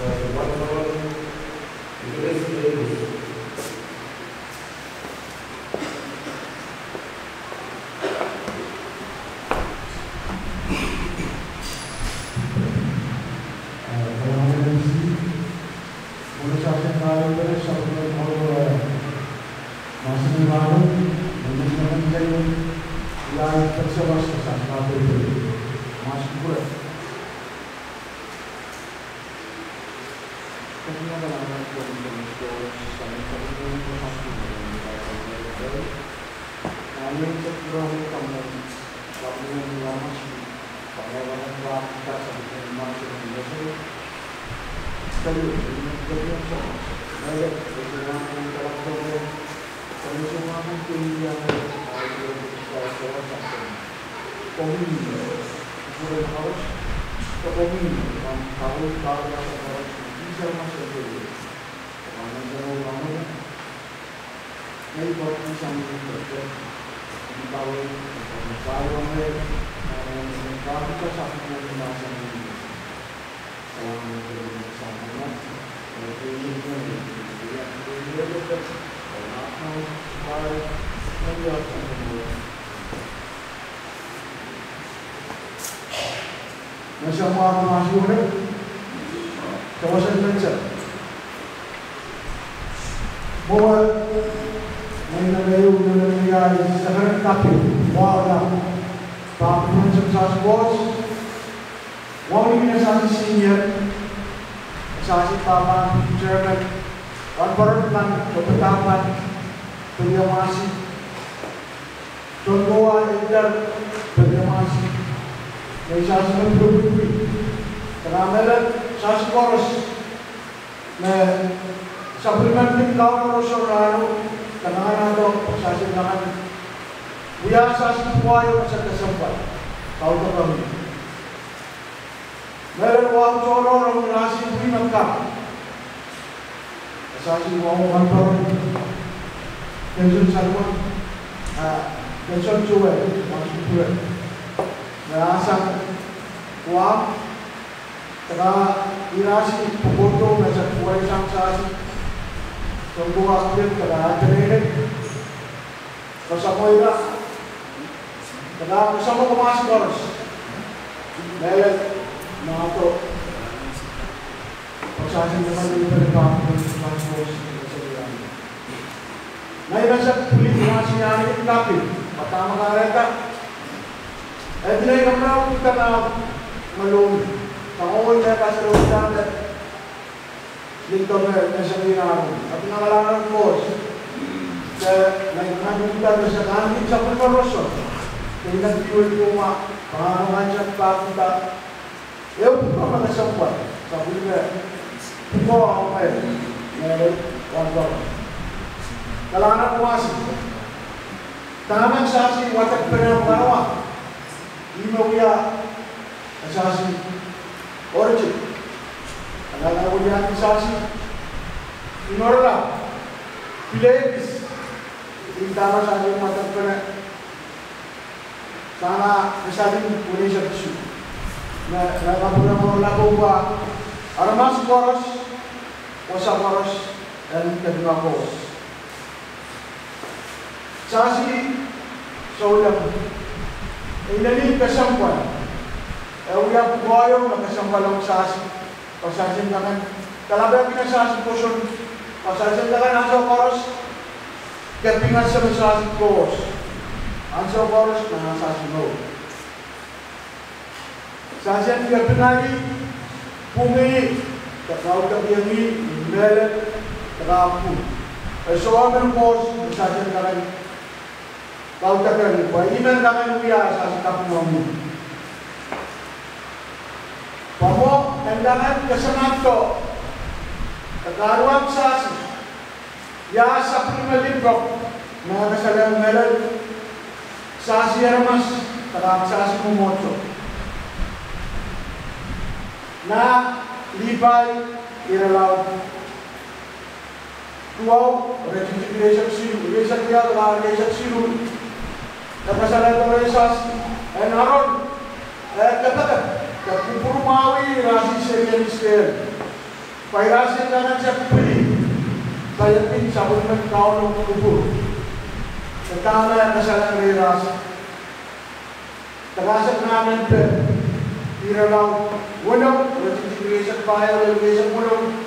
Gracias. pewnego momentu będziemy się uciszeni, to będziemy początkowo więcej. A nie to próbuję tam mówić, próbuję dla myśli, ponieważ była aplikacja, którą macie w mierzu, wtedy zrobiłem to. Najlepiej, że mam interaktowy, ponieważ mamy pieniądze, ale to jest bardzo czasem. Pomimo, że to pomimo, mam cały, cały, cały, cały, कई बहुत शामिल करते दीपावली बालों में काफ़ी का शासन करने में शामिल नशा मार माशूर है। commercial venture. More when the value of the media is different topic for the comprehensive research course. One minute as a senior, Sasi Tama, Chairman, on Barat Plan, Kapitaman, Pilyamasi, Tongoa Edgar, Pilyamasi, May Sasi Mabububui, Kanamalan, skoros na supplementing counter sa rano, kanangan nato, sasagot Buya sa sikuwayo sa kasampan, kau to kami. Meron ko ang choro ng nasi buwi magka. Asasi mo ang kantor. Tension salwa. Ah, tension chuwe, 이라시 보고도 나자 부활 상사시 정부가 스텝 그라 드레네 그사모이라 그라 무사모 고마시 거르시 내일 나도 प्रशासन निबंधन काम नहीं वैसे पुलिस वहाँ से आने की काफ़ी पता मना रहता इतने कमरा उनका नाम मालूम है Pangungoy na ka sa natin. Dito na na sa ginagawa. At nangalangan ng boss. Kaya, nagkakaroon ka sa kanin sa pagkarosyon. Kaya nag-fuel ko nga, panganungan siya papunta. Ewan ko pa mga sampal. Sabi niya, ito ako kayo. Meron, one dollar. Kailangan ko kasi. Tamang sasi, watak pa Όρτσι. Ανάλα να βγει να πεισάσει. Την όρλα. Φιλέτης. Την τάρα σαν γεύματα που πένε. Σαν να εσάδει την πονήσια της σου. Με να βγει να βγει να πω που αρμάς χώρος. Όσα χώρος έλεγε την αγώς. Σάσι, σε όλα μου. Είναι λίγη πεσέμπορα. Ewa buayo na kasampan ang sasi pasasin naman talaga pinasasi poson pasasin naman ang koros kepingan sa sasi koros Answer Boris na nasa sunod. Sa siya niya pinagi, pumi, kakao kabiyami, melet, kakapu. So ang boss, sa siya na rin, kau takkan, pa iman na kayo kaya sa mo. Pamo, Bahwa kandangan kasanadto kagaruang sasi ya sa primalibro na kasalang meron. Sasi aramas tagam sasi mumoto na libay iralaw. Tuaw rejuvenation siru rejuvenation kaya rejuvenation siru na kasalang meron sasi ay naron ay katakan Nagpupurumawi rasin sa Yelisker. Pairasin na lang siya pipili. Tayatin sa kung nagkaon ng kubo. Nagkala na siya ng riras. Tagasak na ng pet. Tira lang. Walang resignation fire, relegation walang.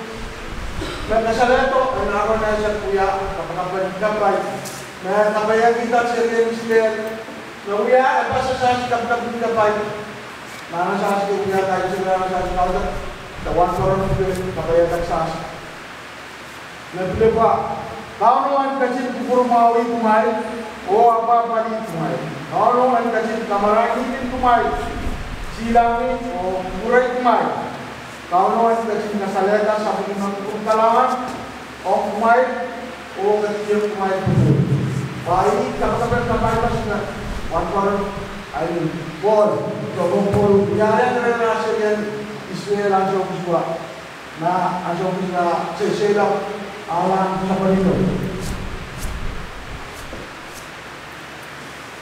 Nang nasa leto, ang ako na siya kuya, kapakabalik-kapay. Na nabayagin at si Yelisker. Nauya, ay basa sa sikap na kapay. नाना शास्त्र के उपन्यास आई से नाना शास्त्र का उधर तवान सोरन के कबैया तक शास नतले पा कावनो अन कचिन कुपुर मावरी तुम्हारी ओ आपा पानी तुम्हारी कावनो अन कचिन कमरानी की तुम्हारी सिलामी ओ मुरई तुम्हारी कावनो अन कचिन नसलेगा सपनुन कुंतलान ओ तुम्हारी ओ गतिय तुम्हारी बाई कब तक कबाई बसना one crore Ein Paul, Toko Paul, Jaya Rena Sekian, Israel Anjo Kuswa, Na Anjo Kuswa, Sesela, Awan Sabarino.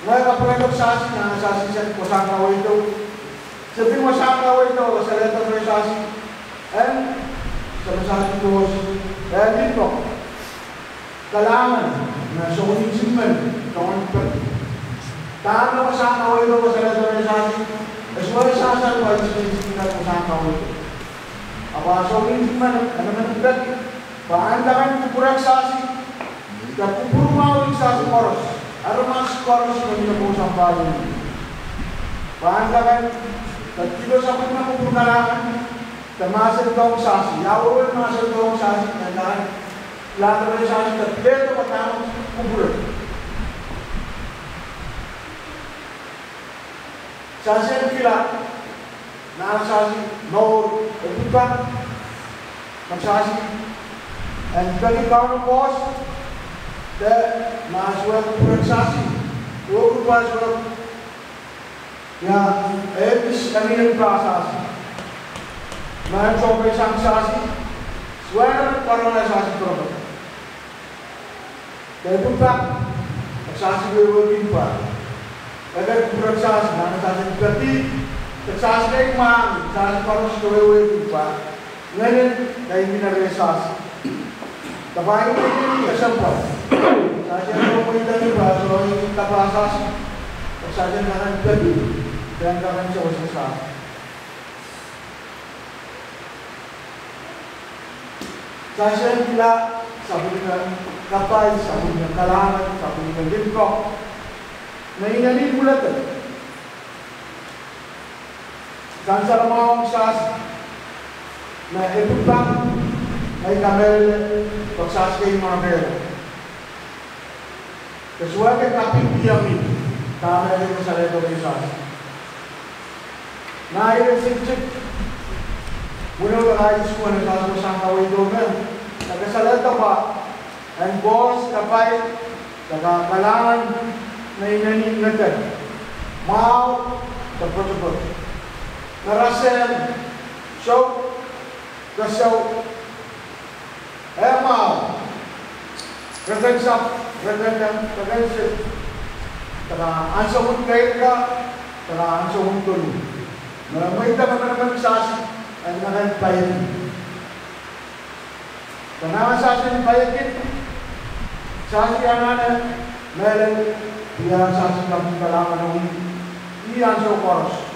Ngay kapalendok sa asin, ang asasin siya, wasang kawin daw. Sabi wasang kawin daw, kasaleta mo yung asasin. And, sabi sa asin ko, eh, dito, kalangan, na sa kuning simen, kawan pa, per. Tahan kosong kau itu, saya lihat prestasi. Sesuai sasa, wajib kita kosong kau itu. Apa soalnya simpan, anak-anak Paandakan kupurak sasi, da kupur mau sasi koros, aromas koros kami po sampalin. Paandakan, tatilo sa mga kupur kalangan, tamasal daw sasi, yawon masal daw sasi, nandahan, lahat ng sasi, tatleto patang kupur. Sasi kila, na sasi, no, ito ba, magsasi, En bagi kawan bos, de mahasiswa prestasi, dua mahasiswa ya habis kami yang prasasi. Nah, coba sanksasi, suara paralisasi terus. Dan itu tak, saksi gue timpa. Ada prestasi, mana saksi berarti saksi kayak mana, saksi parus gue timpa. Ngayon, kayak ini saksi. Kapain ko yung kasampa. Saja ko po yung dami ba, so yung kapasas, saja na ang gabi, dan kaman siya ko sa Saja bila sabi nga kapay, sabi nga kalangan, mulat eh. Nahinalibulatan. Eh. San Salomon sas na ibutang ay kamel pagsas kay mga meron. Kasuwa kay kapipiyamit kamel yung sa leto kay sas. Na iresintik muna ka ayos ko na sas mo sa kaway domen. Nagasalata pa ang boss kapay nagkakalangan na inanin natin. Mau, tapos-tapos. Narasen, show, kasaw, É mal. Referensa, referensa, referensa. Tara, ansa mo kayo ka, tara, ansa mo tulo. May ita ka naman sa ang nakan payan. Tanawa sa asin payan sa asin anan, meron, iya sa asin kami kalaman ng iya sa koros.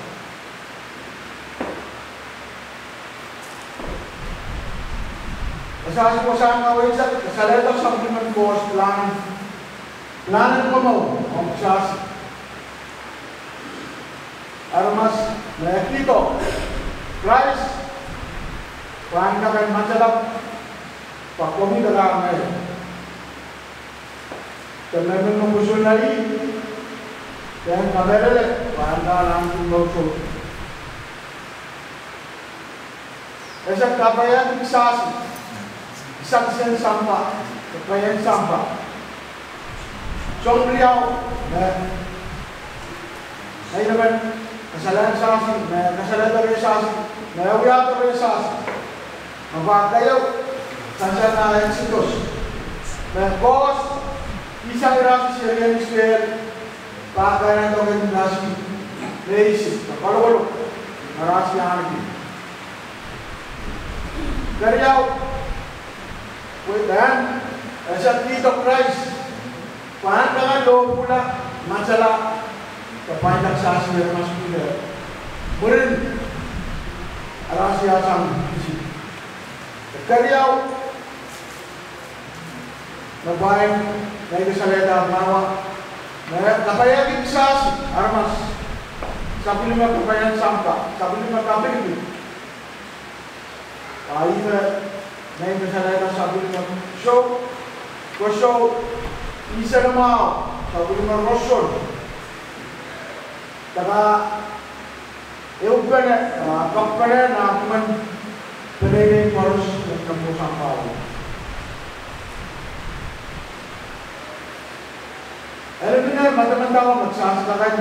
Masasabi ko sa mga website, sa human course plan. Planan ko mo, ang sas. Armas, nakito. Christ, pahan ka kayo matsalap. Pakomi na lang ngayon. Kami mo musunari. Kaya kamerele, pahan ka lang tumulso. Esa kabayan sasi saksian sampah, kekayaan sampah. Song beliau, saya naman, kesalahan sasi, na kesalahan dari sasi, na uya dari sasi. Mabagayaw, sansa na exitos. Na bos, isang irasi siya Isang Iraqi Syrian Israel, pakakayan ng ganyan nasi, racist, kapalo-kalo, narasi ang amin. Dariyaw, wait yan, sa price? Christ, pahandangan loob pula, mansala, kapay nagsasi ng mas pila. Murin, arasi asang isip. Dariyaw, nabayan, na Ibisaleta Mawa, na kapayagin sa Armas, sa Pilima Kapayan Sampa, sa Pilima Kapilipin. Aí na Ibisaleta sa Pilima Show, Kosho, Isanamao, sa Pilima Rosyon. Taka, Eupene, Kapkane, Nakuman, Pagay na yung Maros, Nagkamusang Pawa. Alam niyo na, matamanda ako, magsasakan.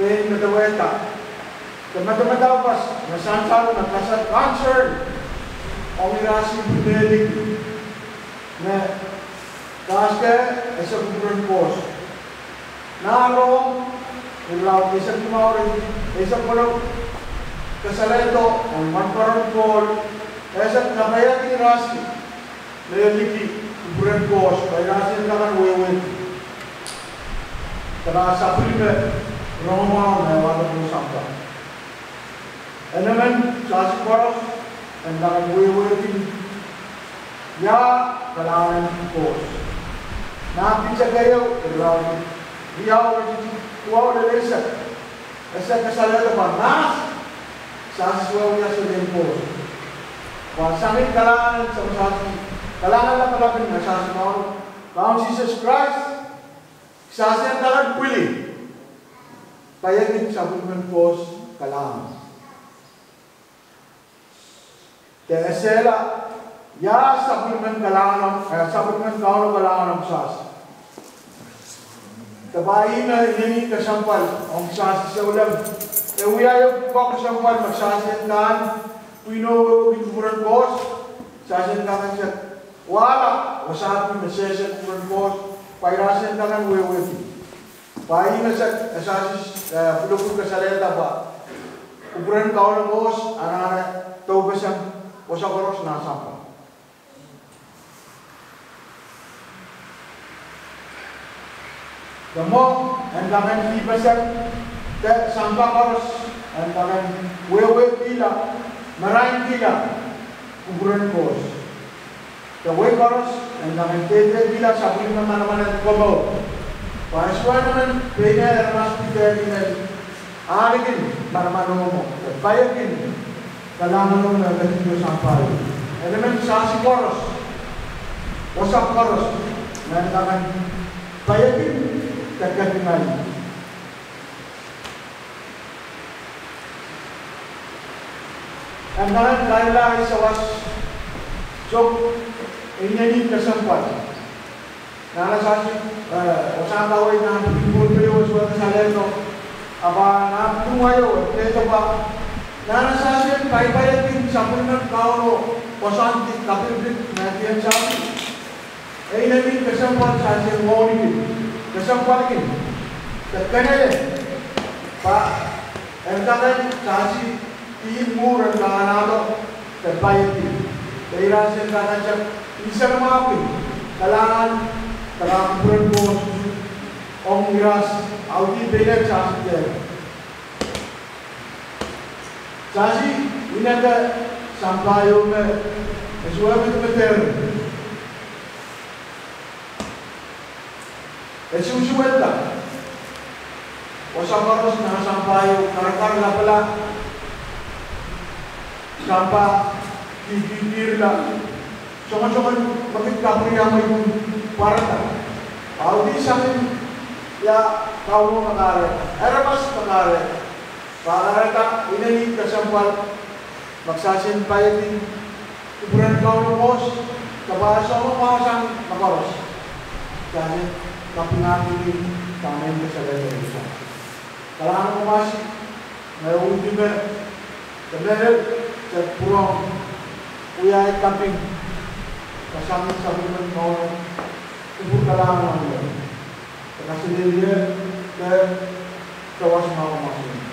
Then, madaweta. Matamanda ako, pas, nasansa ako, nagkasat, cancer! Ang irasi ko delik. Na, kaste, isa kukulang pos. Narong, ilaw, isa kumawin, isa kulog, kasaleto, ang magparang pol, isa nakayat ni Rasi, na yung liki, kukulang pos, kaya Rasi nakakuwiwin. Kaya sa Roma na wala po sampai. En naman, sa sikoros, ang dakan wiwitin, ya, kailangan ng pos. Napin sa kayo, kailangan, diyaw, tuwaw na lesa. Asa kasalada pa, nas, siswaw niya sa din pos. Kung sangit kailangan sa masasi, kailangan lang palapin na sa siswaw, kaon Jesus Christ, sa siya dakan pili, payagin sa bukan pos, kailangan. Kaya sila, ya kailangan ng, eh, kauno kailangan ng sas. Kabayin na ini kasampal, ang sas sa ulam. E uyayo ko kasampal, magsasin kan, pino bituran bos, sasin kan siya. Wala, wasabi na session kuran bos, pairasin kan wewe. Bayi na sa kasasis, pulupul kasaleta ba? Ukuran kauno bos, anak-anak, tau kasang Osakoros na sampa. Damo, ang tangan libasan, ke sampa koros, ang tangan wewe pila, marahin pila, kuburan The vigorous and the intended bilang sa aking mga naman at kubaw. Pangasiwa naman, pwede na mas pwede na akin para manong mo. Kaya kin, kailangan nung nagalit ko sa pari. And naman sa si Boros, o sa Boros, na naman, kaya kin, kagalingan. And nahan, dahil lang sa was, so, ඉන්නේ කසම්පත නානසාරි ඔසාන්තාවෝ ඉන්න පිපුල් පිළිවෙල සුවඳ සැලෙන්නෝ අබා නාතුමයෝ තේතපා නානසාරි පයිපයෙන් සම්පූර්ණ කාවෝ ඔසාන්ති කපිබ්‍රික් මැතියන් සාමි එයිනෙමින් කසම්පත සාසේ වෝනි කසම්පත කින් තකනේ පා එන්දාදන් සාසි තී මූර නානාදෝ තපයිති Kahirasan ka na siya. Isang mapi, kalaan, kalakuran ko, ong miras, awdi bela chasi jaya. Chasi, inaka sampayo me, esuwamit me tero. Esuwamit Osamaros na sampayo, karakar na pala. Sampa, titir la. Songan-songan bakit kapriya mo yung parata. Audi sa akin ya kau mo makare. Era mas makare. Pakarata, inanit ka sampal, magsasinpay din, kuburan ka ng bos, kabasa mo pasang makaros. Kasi, kapingakin din, kamen ka sa gaya isa. Kailangan mo masik, may undi ba, kabelel, sa purong, uyai kaping kasami samen samen mo. Ibu kalam mo kasi dia ke kawas mau masuk